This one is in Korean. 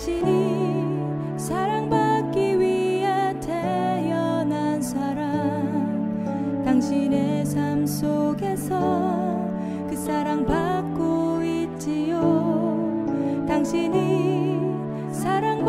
당신이 사랑받기 위해 태어난 사람. 당신의 삶 속에서 그 사랑 받고 있지요. 당신이 사랑